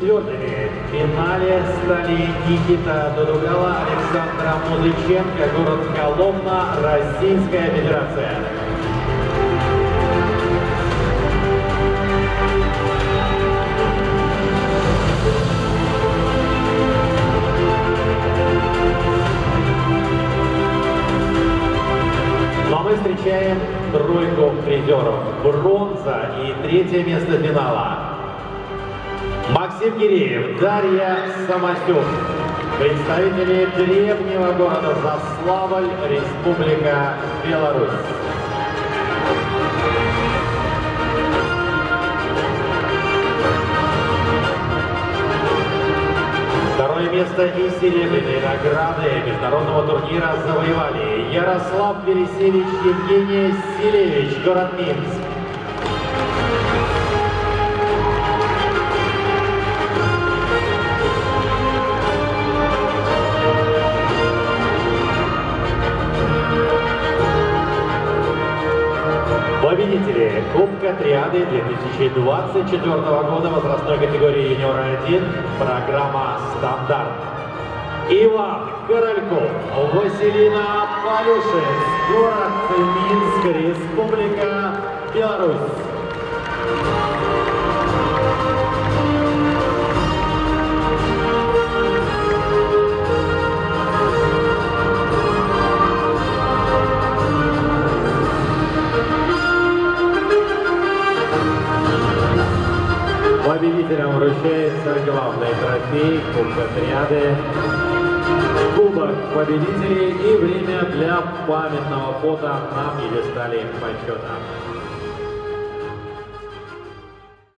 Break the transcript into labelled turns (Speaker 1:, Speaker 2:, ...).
Speaker 1: Четвертыми в финале стали Никита Дудугала, Александра Музыченко, город Коломна, Российская Федерация. Ну а мы встречаем тройку призеров. Бронза и третье место финала. Максим Киреев, Дарья Самосюк. Представители древнего города Заславль, Республика Беларусь. Второе место и серебряные награды международного турнира завоевали Ярослав Вересевич, Евгения Силевич, город Минск. Победители Кубка Триады 2024 года возрастной категории юниора-1, программа «Стандарт». Иван Корольков, Василина Полюшин, город Минск, Республика Беларусь. Победителям вручается главный трофей Кубка Триады, Кубок победителей и время для памятного фото на пьедестале почета.